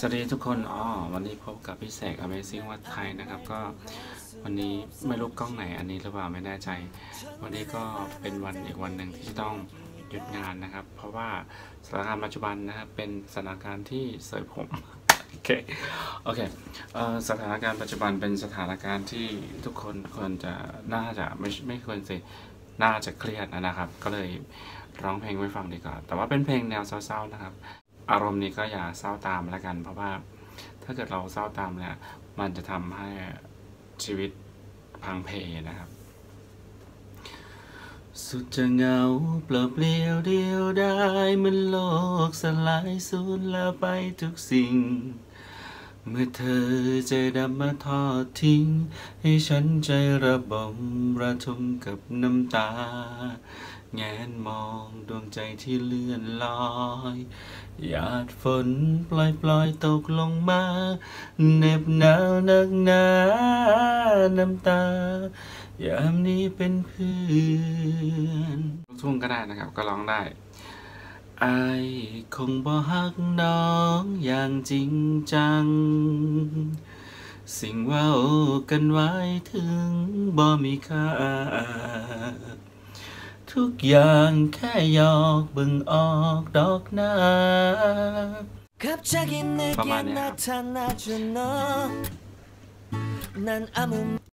สวัสดีทุกคน อ๋อ วันนี้พบกับพี่แสก Amazing วัดไทยนะครับ ก็วันนี้ไม่รู้กล้องไหนอันนี้หรือเปล่าไม่แน่ใจ วันนี้ก็เป็นวันอีกวันหนึ่งที่ต้องหยุดงานนะครับ เพราะว่าสถานการณ์ปัจจุบันนะครับเป็นสถานการณ์ที่เสยผม โอเค โอเคสถานการณ์ปัจจุบันเป็นสถานการณ์ที่ทุกคนควรจะน่าจะไม่ไม่ควรสิ น่าจะเครียดนะครับ ก็เลยร้องเพลงไว้ฟังดีกว่า แต่ว่าเป็นเพลงแนวเศร้าๆนะครับ อารมณ์นี้ก็อย่าเศร้าตามแล้วกัน เพราะว่าถ้าเกิดเราเศร้าตามเนี่ยมันจะทำให้ชีวิตพังเพนะครับ สุดจะเงาเปล่าเปลี่ยวเดียวได้มันโลกสลายสูญแล้วไปทุกสิ่ง เมื่อเธอใจดำมาทอดทิ้ง ให้ฉันใจระบมระทมกับน้ำตา แงนมองดวงใจที่เลื่อนลอยหยาดฝนปล่อยปล่อยตกลงมาเหน็บหนาวนักหนาน้ำตายามนี้เป็นเพื่อนทุ่งก็ได้นะครับก็ร้องได้ ไอาคงบ่ฮักน้องอย่างจริงจัง สิ่งว่าอกันไว้ถึงบ่มีค่า ทุกอย่างแค่ยอกบึงออกดอกหน้าประมาณนี้ครับ